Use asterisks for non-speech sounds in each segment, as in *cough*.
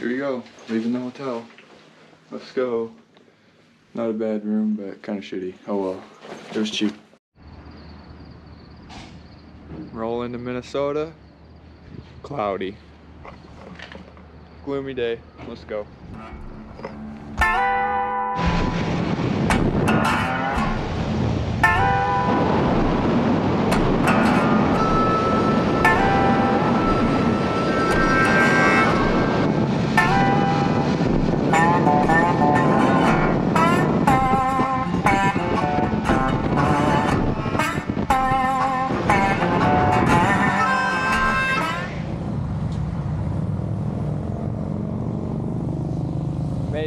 here we go. Leaving the hotel. Let's go. Not a bad room, but kind of shitty. Oh well. It was cheap. Roll into Minnesota. Cloudy. Gloomy day. Let's go.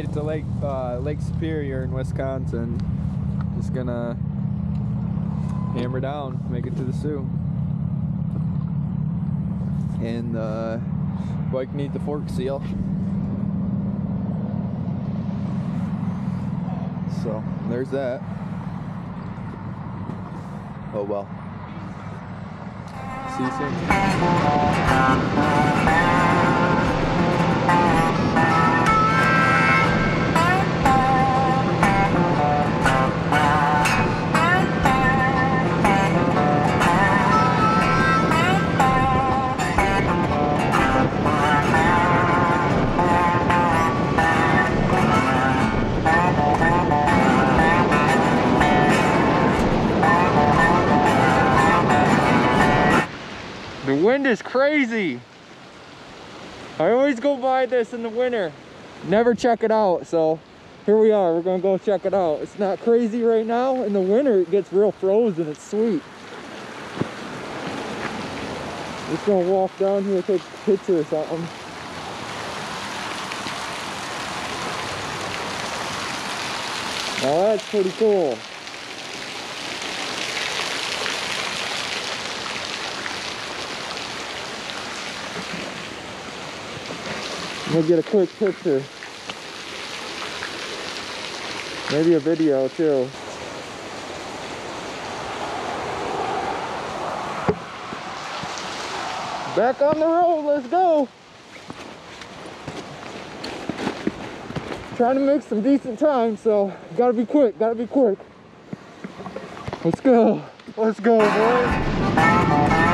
Made it to Lake uh, Lake Superior in Wisconsin. Just gonna hammer down, make it to the Soo. And uh, bike need the fork seal. So there's that. Oh well. See you soon. Wind is crazy. I always go by this in the winter. Never check it out. So here we are. We're gonna go check it out. It's not crazy right now. In the winter, it gets real frozen. It's sweet. Just gonna walk down here, take a picture or something. Oh, that's pretty cool. We'll get a quick picture. Maybe a video too. Back on the road, let's go. Trying to make some decent time, so gotta be quick, gotta be quick. Let's go. Let's go, boys.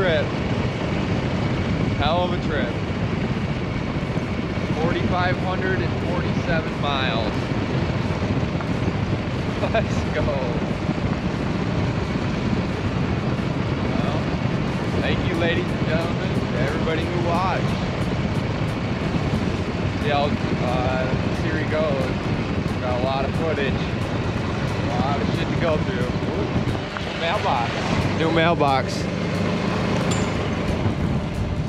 Trip. Hell of a trip. 4,547 miles. *laughs* Let's go. Well, thank you ladies and gentlemen, to everybody who watched. See how uh, the goes. Got a lot of footage. A lot of shit to go through. Ooh, mailbox. New mailbox.